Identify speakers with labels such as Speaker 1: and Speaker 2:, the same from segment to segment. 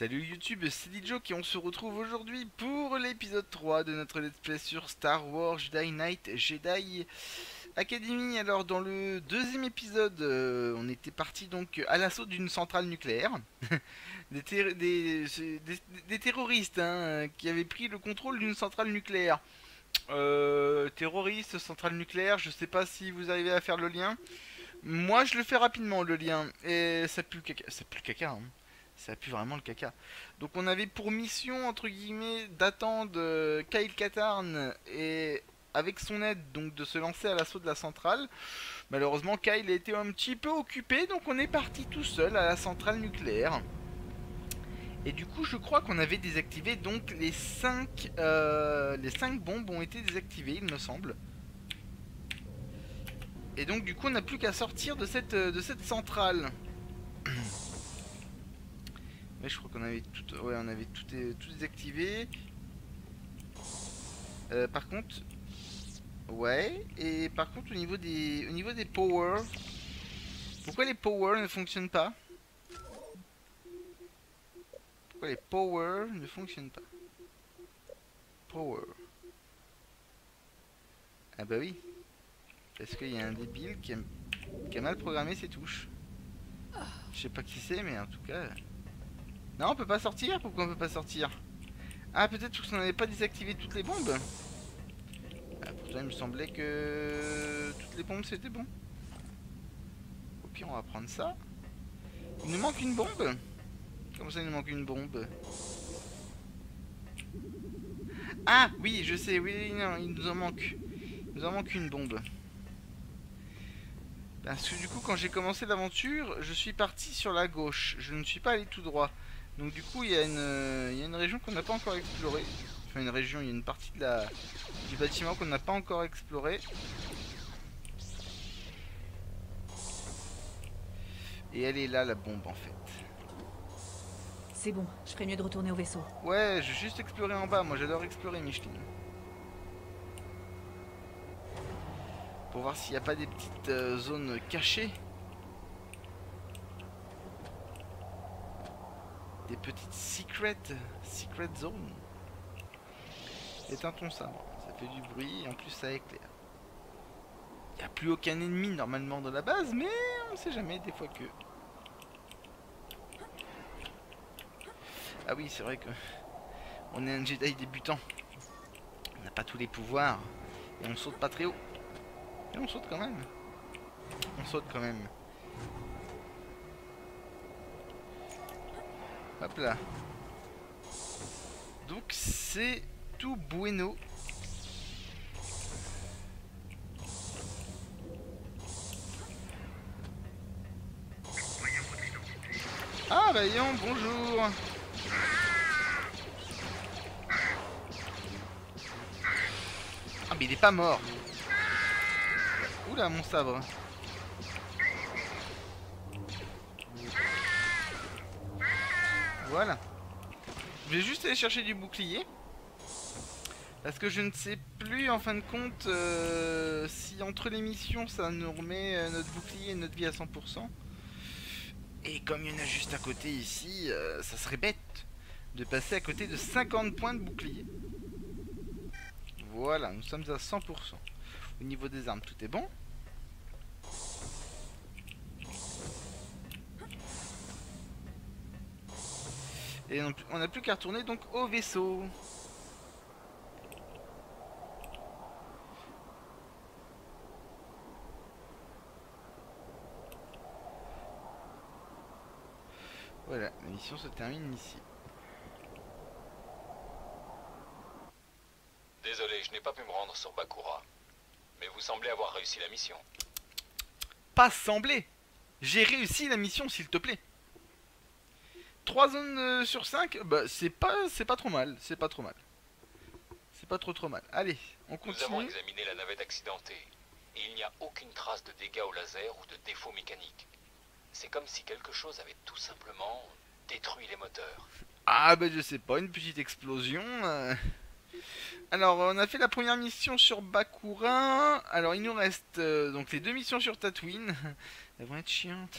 Speaker 1: Salut YouTube, c'est Dijo qui on se retrouve aujourd'hui pour l'épisode 3 de notre let's play sur Star Wars Jedi Knight Jedi Academy. Alors dans le deuxième épisode, euh, on était parti donc à l'assaut d'une centrale nucléaire. des, terr- des- des- des terroristes hein, qui avaient pris le contrôle d'une centrale nucléaire. Euh, terroristes, centrale nucléaire, je sais pas si vous arrivez à faire le lien. Moi je le fais rapidement le lien. Et ça pue le caca. Ça pue le caca hein ça pue vraiment le caca. Donc on avait pour mission entre guillemets d'attendre euh, Kyle Katarn et avec son aide donc de se lancer à l'assaut de la centrale. Malheureusement Kyle a été un petit peu occupé donc on est parti tout seul à la centrale nucléaire. Et du coup je crois qu'on avait désactivé donc les 5 les 5 bombes ont été désactivées il me semble. Et donc du coup on n'a plus qu'à sortir de cette, euh, de cette centrale. Ouais, je crois qu'on avait tout, ouais, on avait tout, euh, désactivé. Euh, par contre, ouais. Et par contre, au niveau des, au niveau des power, pourquoi les power ne fonctionnent pas? Pourquoi les power ne fonctionnent pas? Power. Ah bah oui. Parce qu'il y a un débile qui qui a mal programmé ses touches. Je sais pas qui c'est, mais en tout cas. Non, on peut pas sortir Pourquoi on peut pas sortir? Ah, peut-être parce qu'on n'avait pas désactivé toutes les bombes ah, Pourtant, il me semblait que toutes les bombes c'était bon. Au on va prendre ça. Il nous manque une bombe Comment ça, il nous manque une bombe? Ah, oui, je sais, oui, non, il nous en manque. Il nous en manque une bombe. Parce que du coup, quand j'ai commencé l'aventure, je suis parti sur la gauche. Je ne suis pas allé tout droit. Donc du coup, il y, a une- il y a une région qu'on n'a pas encore explorée. Enfin, une région, il y a une partie de la, du bâtiment qu'on n'a pas encore explorée. Et elle est là, la bombe, en fait.
Speaker 2: C'est bon, je ferais mieux de retourner au vaisseau.
Speaker 1: Ouais, j'ai juste exploré en bas. Moi, j'adore explorer, Micheline. Pour voir s'il n'y a pas des petites euh, zones cachées. Petites secret, secret zones. Éteins ton. Ça fait du bruit et en plus ça éclaire. Il n'y a plus aucun ennemi normalement dans la base, mais on sait jamais, des fois que. Ah oui, c'est vrai que on est un Jedi débutant. On n'a pas tous les pouvoirs. Et on saute pas très haut. Et on saute quand même. On saute quand même. Hop là. Donc c'est tout bueno. Ah Vaillant, bonjour Ah mais il est pas mort Oula mon sabre Voilà. Je vais juste aller chercher du bouclier. Parce que je ne sais plus en fin de compte euh, si entre les missions ça nous remet euh, notre bouclier et notre vie à 100%. Et comme il y en a juste à côté ici, euh, ça serait bête de passer à côté de 50 points de bouclier. Voilà, nous sommes à 100%. Au niveau des armes, tout est bon. Et on n'a plus qu'à retourner donc au vaisseau. Voilà, la mission se termine ici.
Speaker 3: Désolé, je n'ai pas pu me rendre sur Bakura. Mais vous semblez avoir réussi la mission.
Speaker 1: Pas semblé J'ai réussi la mission s'il te plaît 3 zones euh, sur 5 Bah c'est pas pas trop mal, c'est pas trop mal. C'est pas trop trop mal. Allez, on
Speaker 3: Nous avons
Speaker 1: continue.
Speaker 3: examiné la navette accidentée. Et il n'y a aucune trace de dégâts au laser ou de défauts mécaniques. C'est comme si quelque chose avait tout simplement détruit les moteurs.
Speaker 1: Ah bah je sais pas, une petite explosion. euh. Alors on a fait la première mission sur Bakura. Alors il nous reste euh, donc les deux missions sur Tatooine. Elles vont être chiantes.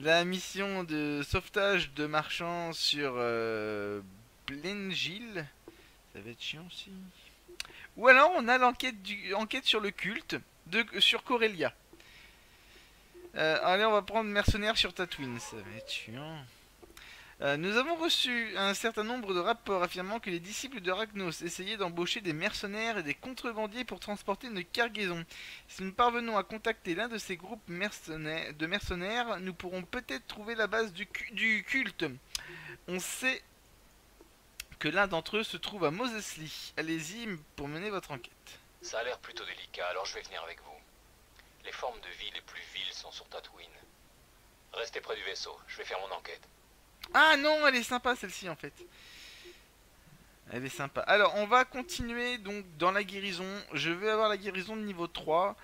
Speaker 1: La mission de sauvetage de marchands sur euh, Blengil. Ça va être chiant aussi. Ou alors on a l'enquête sur le culte sur Corellia. Euh, allez, on va prendre mercenaire sur Tatooine. Ça va être chiant. Euh, nous avons reçu un certain nombre de rapports affirmant que les disciples de Ragnos essayaient d'embaucher des mercenaires et des contrebandiers pour transporter une cargaison. Si nous parvenons à contacter l'un de ces groupes de mercenaires, nous pourrons peut-être trouver la base du, cu- du culte. On sait que l'un d'entre eux se trouve à Moses Lee. Allez-y pour mener votre enquête.
Speaker 3: Ça a l'air plutôt délicat, alors je vais venir avec vous. Les formes de vie les plus viles sont sur Tatooine. Restez près du vaisseau, je vais faire mon enquête.
Speaker 1: Ah non, elle est sympa celle-ci en fait. Elle est sympa. Alors, on va continuer donc dans la guérison. Je vais avoir la guérison de niveau 3.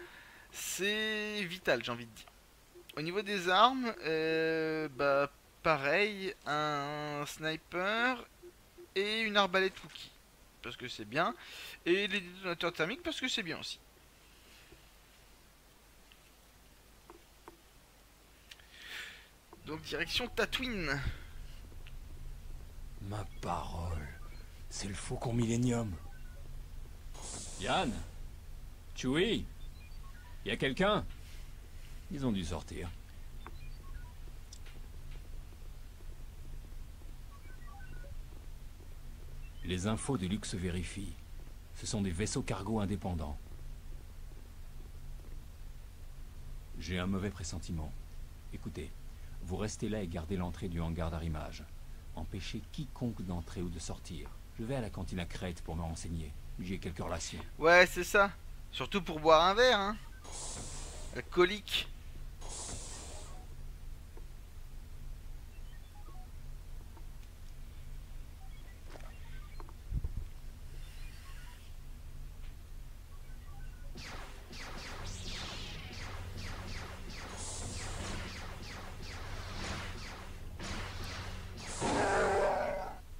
Speaker 1: C'est vital, j'ai envie de dire. Au niveau des armes, euh, bah pareil, un sniper et une arbalète Wookie. Parce que c'est bien. Et les détonateurs thermiques parce que c'est bien aussi. Donc direction Tatooine.
Speaker 4: Ma parole, c'est le faucon Millennium.
Speaker 5: Yann Chewie Y a quelqu'un? Ils ont dû sortir. Les infos de Luxe vérifient. Ce sont des vaisseaux cargo indépendants. J'ai un mauvais pressentiment. Écoutez, vous restez là et gardez l'entrée du hangar d'arrimage. Empêchez quiconque d'entrer ou de sortir. Je vais à la cantine à Crète pour me renseigner. J'y ai quelques relations.
Speaker 1: Ouais, c'est ça. Surtout pour boire un verre, hein. La colique.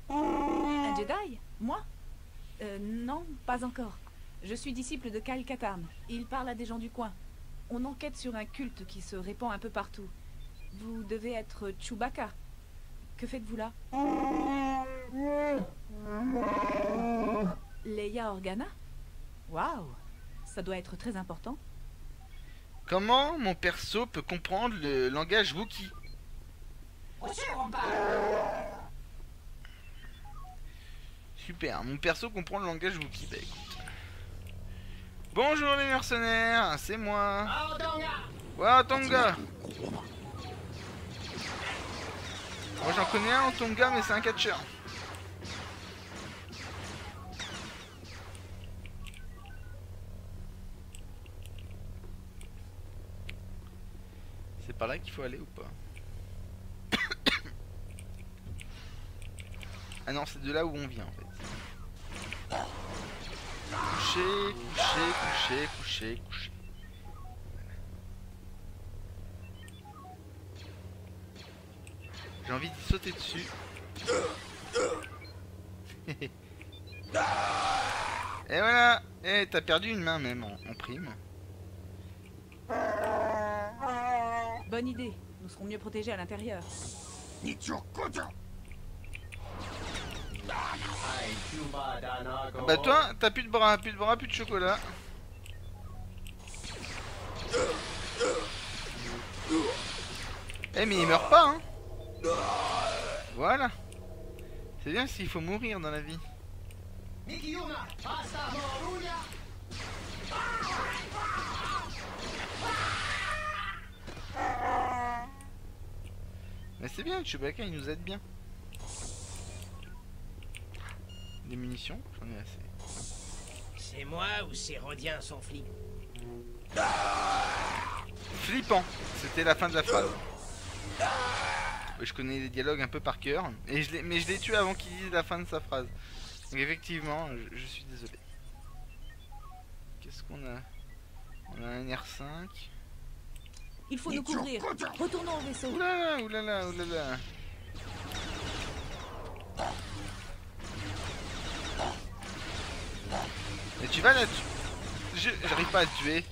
Speaker 2: Un Jedi Moi Euh, non, pas encore. Je suis disciple de Kyle Katarn. Il parle à des gens du coin. On enquête sur un culte qui se répand un peu partout. Vous devez être Chewbacca. Que faites-vous là? Leia Organa? Waouh Ça doit être très important.
Speaker 1: Comment mon perso peut comprendre le langage Wookie Super, mon perso comprend le langage Wookie. Bah écoute. Bonjour les mercenaires, c'est moi. Wow, Tonga Moi j'en connais un en Tonga, mais c'est un catcheur. C'est par là qu'il faut aller ou pas? Ah non, c'est de là où on vient en fait. Coucher, coucher, coucher, coucher, coucher. J'ai envie d'y sauter dessus. Et voilà Et t'as perdu une main même en, en prime.
Speaker 2: Bonne idée. Nous serons mieux protégés à l'intérieur.
Speaker 1: Bah toi, t'as plus de bras, plus de bras, plus de chocolat. Eh mais il meurt pas hein Voilà C'est bien s'il faut mourir dans la vie. Mais c'est bien, Chewbacca il nous aide bien. Des munitions, j'en ai assez.
Speaker 6: C'est moi ou ces Rhodiens sont flics
Speaker 1: Flippant, c'était la fin de la phrase. Je connais les dialogues un peu par cœur, et je mais je l'ai tué avant qu'il dise la fin de sa phrase. Donc effectivement, je, je suis désolé. Qu'est-ce qu'on a? On a un R5.
Speaker 2: Il faut nous couvrir. Retournons au vaisseau.
Speaker 1: Oulala, oulala, oulala. Mais tu vas là Je J'arrive pas à tuer.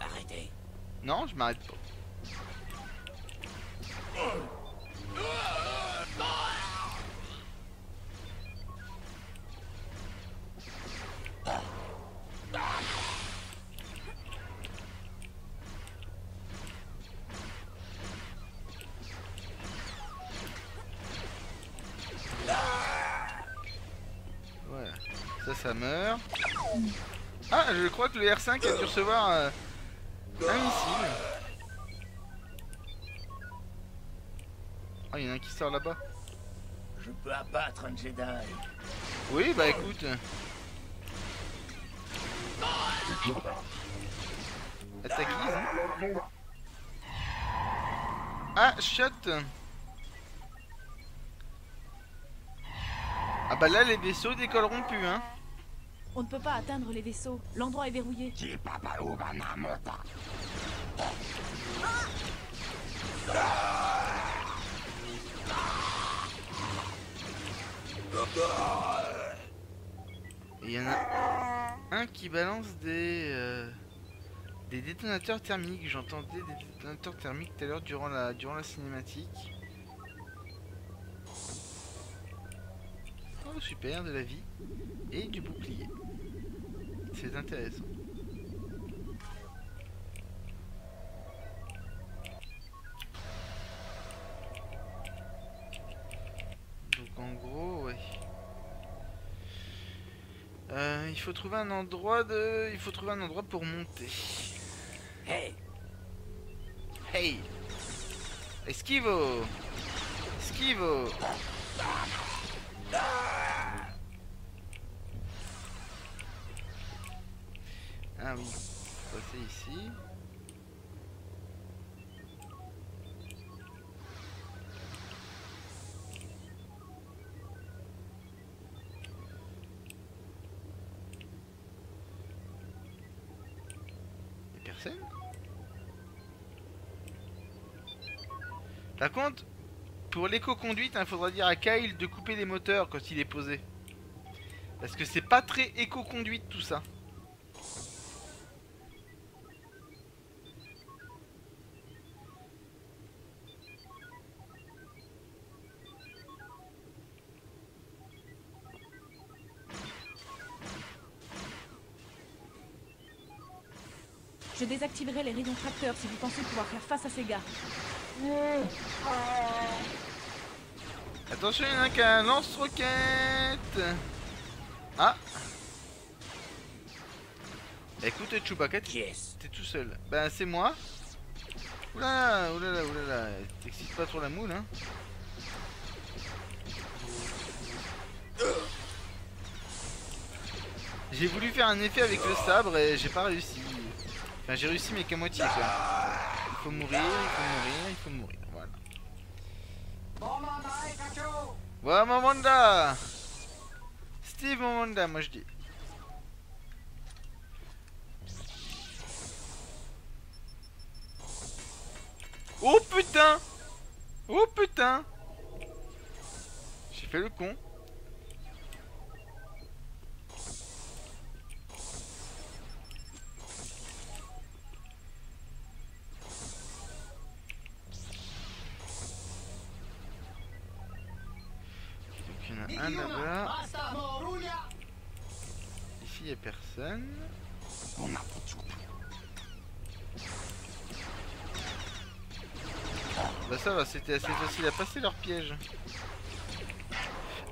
Speaker 6: Arrêtez.
Speaker 1: Non, je m'arrête pas. Ça meurt. Ah, je crois que le R5 a dû recevoir euh, un missile. Ah, il y en a un qui sort là-bas.
Speaker 6: Je peux abattre un Jedi.
Speaker 1: Oui, bah écoute. Attaque hein? Ah, shot Ah bah là, les vaisseaux décolleront plus, hein.
Speaker 2: On ne peut pas atteindre les vaisseaux. L'endroit est verrouillé.
Speaker 1: Et il y en a un qui balance des euh, des détonateurs thermiques. J'entendais des détonateurs thermiques tout à l'heure durant la durant la cinématique. Super, de la vie et du bouclier. C'est intéressant. Donc en gros, ouais. Euh, il faut trouver un endroit de... Il faut trouver un endroit pour monter.
Speaker 6: Hey,
Speaker 1: Hey Esquivo Esquivo Ah oui, passer ici. Personne Par contre, pour l'éco-conduite, il faudra dire à Kyle de couper les moteurs quand il est posé. Parce que c'est pas très éco-conduite tout ça.
Speaker 2: Les rayons tracteurs si vous pensez pouvoir faire face à ces gars.
Speaker 1: Attention, il y en a qu'un lance-roquette Ah Écoute Chewbacca, t'es
Speaker 6: yes.
Speaker 1: t'es tout seul. Ben c'est moi. Oulala, oulala, oulala. T'excites pas trop la moule, hein J'ai voulu faire un effet avec le sabre et j'ai pas réussi. J'ai réussi mais qu'à moitié quoi. Il faut mourir, il faut mourir, il faut mourir. Voilà. Voilà Momanda Steve Momanda, moi je dis. Oh putain Oh putain J'ai fait le con. Personne. Bah ça va, c'était assez facile à passer leur piège.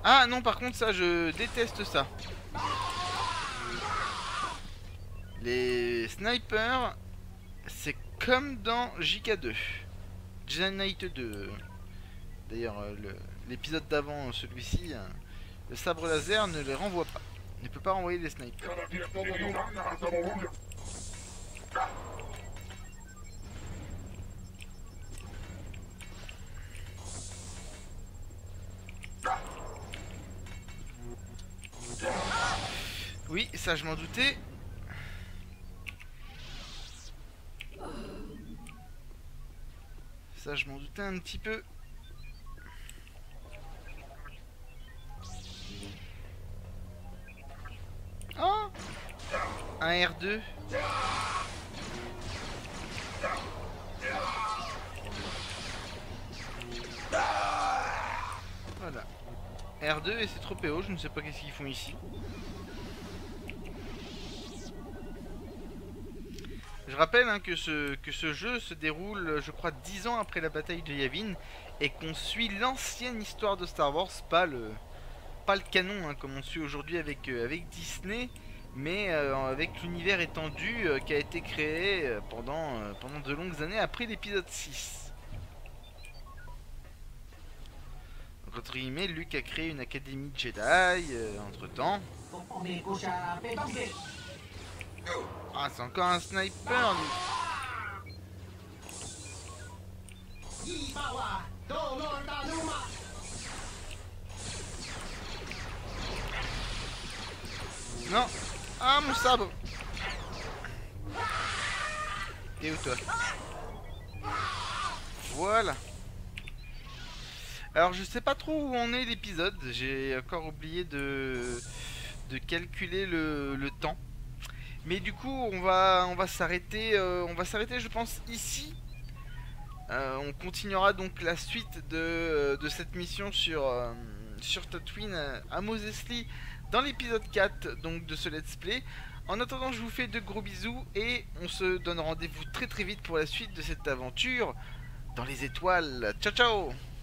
Speaker 1: Ah non, par contre ça, je déteste ça. Les snipers, c'est comme dans JK2. Jedi Knight 2. D'ailleurs, euh, l'épisode d'avant, celui-ci, euh, le sabre laser ne les renvoie pas. Ne peut pas renvoyer les snipers. Oui, ça je m'en doutais. Ça je m'en doutais un petit peu. R2 Voilà. R2 et c'est trop PO, je ne sais pas qu'est-ce qu'ils font ici. Je rappelle hein, que, ce, jeu se déroule, je crois, 10 ans après la bataille de Yavin et qu'on suit l'ancienne histoire de Star Wars, pas le canon hein, comme on suit aujourd'hui avec, euh, avec Disney, mais euh, avec l'univers étendu euh, qui a été créé euh, pendant, de longues années après l'épisode 6. Donc, entre guillemets, Luke a créé une académie Jedi entre temps. Ah, c'est encore un sniper. Non Ah, mon sabre T'es où toi Voilà Alors, je sais pas trop où en est l'épisode. J'ai encore oublié de, calculer le, temps. Mais du coup, on va, on va s'arrêter, euh, on va s'arrêter, je pense, ici. Euh, on continuera donc la suite de, cette mission sur, euh, sur Tatooine euh, à Mos Eisley dans l'épisode 4 donc de ce let's play. En attendant, je vous fais de gros bisous et on se donne rendez-vous très très vite pour la suite de cette aventure dans les étoiles. Ciao ciao